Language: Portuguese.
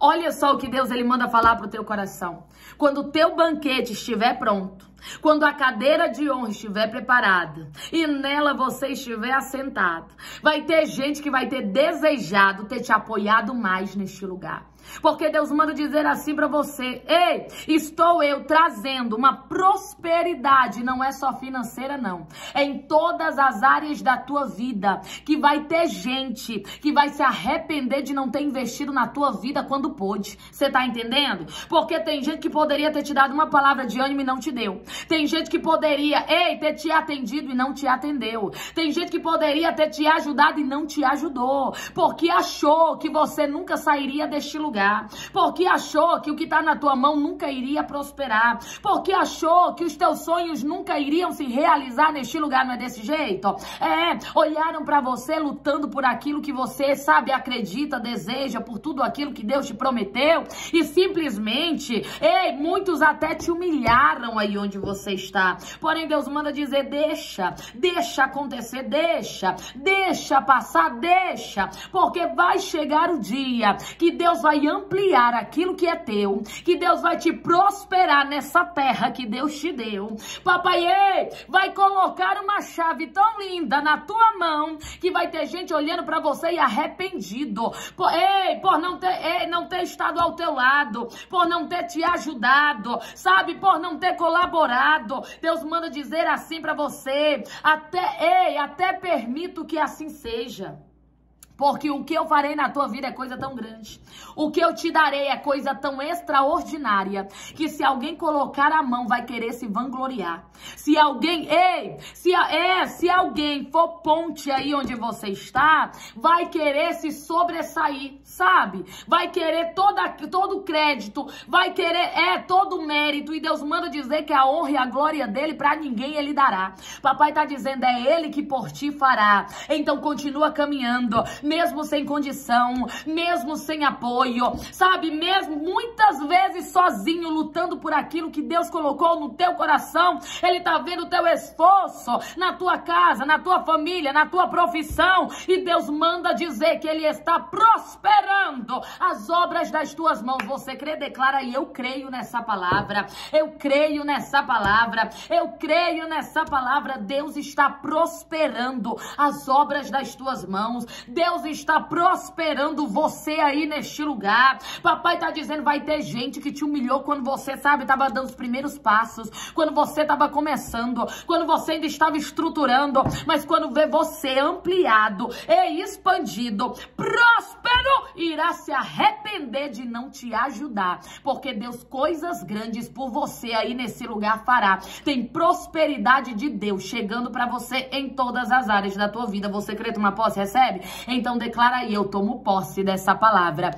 Olha só o que Deus ele manda falar pro teu coração. Quando o teu banquete estiver pronto, quando a cadeira de honra estiver preparada e nela você estiver assentado, vai ter gente que vai ter desejado ter te apoiado mais neste lugar. Porque Deus manda dizer assim para você: Ei, estou eu trazendo uma prosperidade, não é só financeira, não. É em todas as áreas da tua vida que vai ter gente que vai se arrepender de não ter investido na tua vida quando pôde. Você tá entendendo? Porque tem gente que poderia ter te dado uma palavra de ânimo e não te deu. Tem gente que poderia, ei, ter te atendido e não te atendeu. Tem gente que poderia ter te ajudado e não te ajudou. Porque achou que você nunca sairia deste lugar lugar, porque achou que o que está na tua mão nunca iria prosperar, porque achou que os teus sonhos nunca iriam se realizar neste lugar, não é desse jeito? É, olharam para você lutando por aquilo que você sabe, acredita, deseja, por tudo aquilo que Deus te prometeu? E simplesmente, ei, muitos até te humilharam aí onde você está. Porém, Deus manda dizer: deixa, deixa acontecer, deixa, deixa passar, deixa, porque vai chegar o dia que Deus vai ampliar aquilo que é teu, que Deus vai te prosperar nessa terra que Deus te deu. Papai, ei, vai colocar uma chave tão linda na tua mão que vai ter gente olhando para você e arrependido. Por, ei, por não ter, ei, não ter estado ao teu lado, por não ter te ajudado, sabe, por não ter colaborado. Deus manda dizer assim para você, até, ei, até permito que assim seja. Porque o que eu farei na tua vida é coisa tão grande. O que eu te darei é coisa tão extraordinária que se alguém colocar a mão vai querer se vangloriar. Se alguém, ei, se é, se alguém for ponte aí onde você está, vai querer se sobressair, sabe? Vai querer toda todo crédito, vai querer é todo mérito e Deus manda dizer que a honra e a glória dele para ninguém ele dará. Papai tá dizendo é ele que por ti fará. Então continua caminhando mesmo sem condição, mesmo sem apoio, sabe? Mesmo muitas vezes sozinho, lutando por aquilo que Deus colocou no teu coração. Ele tá vendo o teu esforço na tua casa, na tua família, na tua profissão. E Deus manda dizer que Ele está prosperando as obras das tuas mãos. Você crê, declara, e eu creio nessa palavra. Eu creio nessa palavra. Eu creio nessa palavra. Deus está prosperando as obras das tuas mãos. Deus Deus está prosperando você aí neste lugar. Papai está dizendo, vai ter gente que te humilhou quando você, sabe, estava dando os primeiros passos, quando você estava começando, quando você ainda estava estruturando, mas quando vê você ampliado e expandido, próspero, irá se arrepender de não te ajudar, porque Deus coisas grandes por você aí nesse lugar fará. Tem prosperidade de Deus chegando para você em todas as áreas da tua vida. Você crê uma posse recebe? Então declara aí, eu tomo posse dessa palavra.